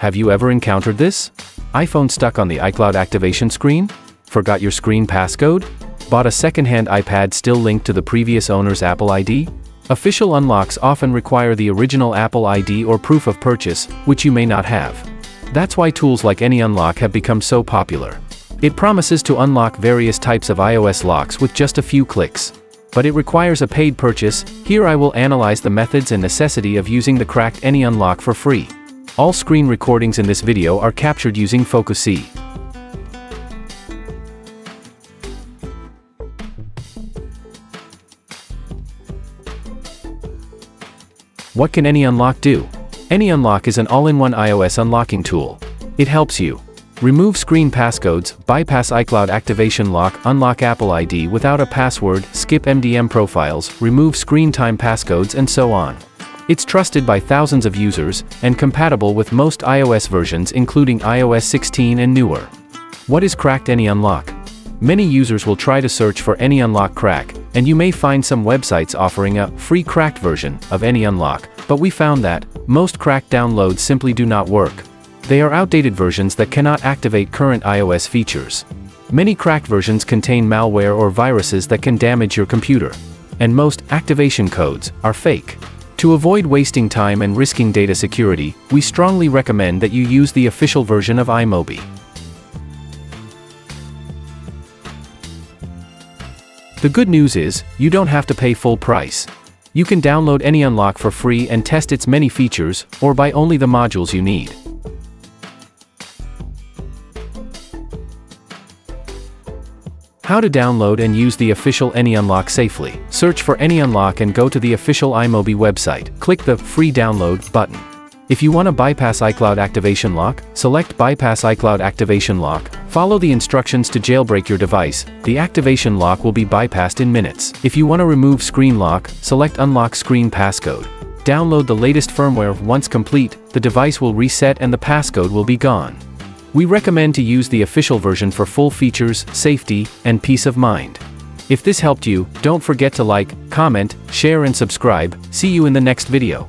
Have you ever encountered this? iPhone stuck on the iCloud activation screen? Forgot your screen passcode? Bought a second-hand iPad still linked to the previous owner's Apple ID? Official unlocks often require the original Apple ID or proof of purchase, which you may not have. That's why tools like AnyUnlock have become so popular. It promises to unlock various types of iOS locks with just a few clicks. But it requires a paid purchase, here I will analyze the methods and necessity of using the cracked AnyUnlock for free. All screen recordings in this video are captured using FocuSee. What can AnyUnlock do? AnyUnlock is an all-in-one iOS unlocking tool. It helps you remove screen passcodes, bypass iCloud activation lock, unlock Apple ID without a password, skip MDM profiles, remove screen time passcodes and so on. It's trusted by thousands of users, and compatible with most iOS versions including iOS 16 and newer. What is Cracked AnyUnlock? Many users will try to search for AnyUnlock crack, and you may find some websites offering a free cracked version of AnyUnlock, but we found that most cracked downloads simply do not work. They are outdated versions that cannot activate current iOS features. Many cracked versions contain malware or viruses that can damage your computer. And most activation codes are fake. To avoid wasting time and risking data security, we strongly recommend that you use the official version of iMobie. The good news is, you don't have to pay full price. You can download AnyUnlock for free and test its many features, or buy only the modules you need. How to download and use the official AnyUnlock safely. Search for AnyUnlock and go to the official iMobie website. Click the Free Download button. If you want to bypass iCloud Activation Lock, select Bypass iCloud Activation Lock. Follow the instructions to jailbreak your device. The activation lock will be bypassed in minutes. If you want to remove Screen Lock, select Unlock Screen Passcode. Download the latest firmware. Once complete, the device will reset and the passcode will be gone. We recommend to use the official version for full features, safety, and peace of mind. If this helped you, don't forget to like, comment, share and subscribe. See you in the next video.